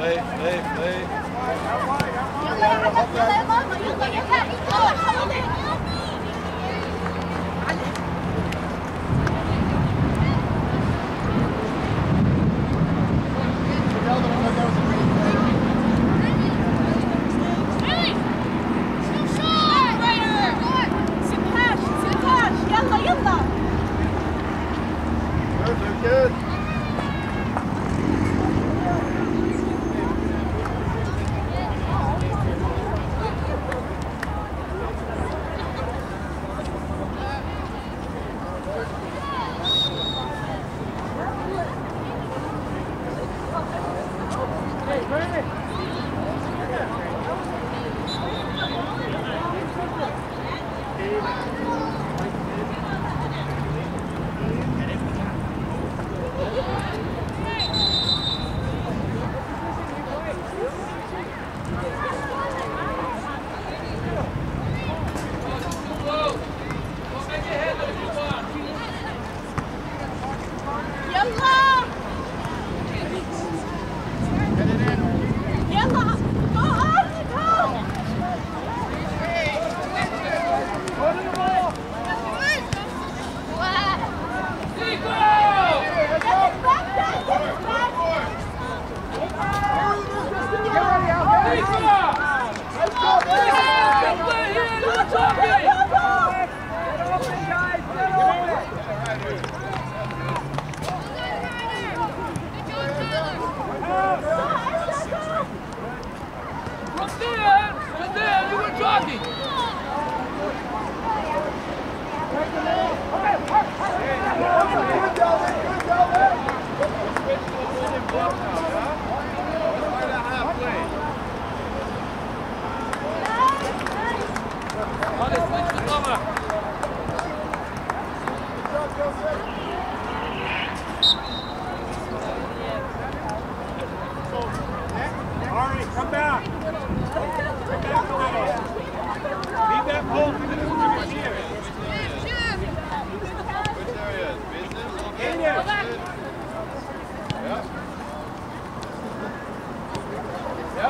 play, play, play. Thank you. jovem! Olha, frente do Toma!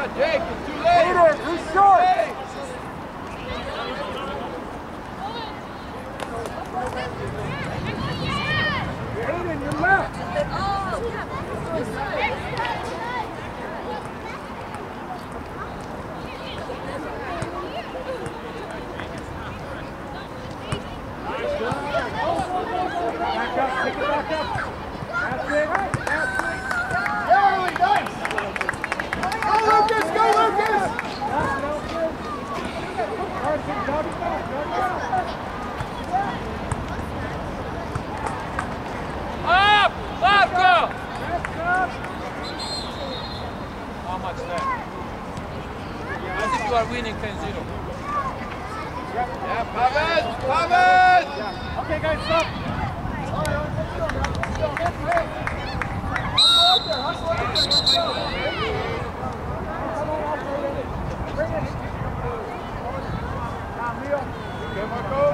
Jake, it's too late. Peter, too short. Aiden, Back up, pick it back up. much left. As if you are winning 10-0. Yeah, Pavel! Pavel! Yeah. Okay, guys, stop. Come on, go!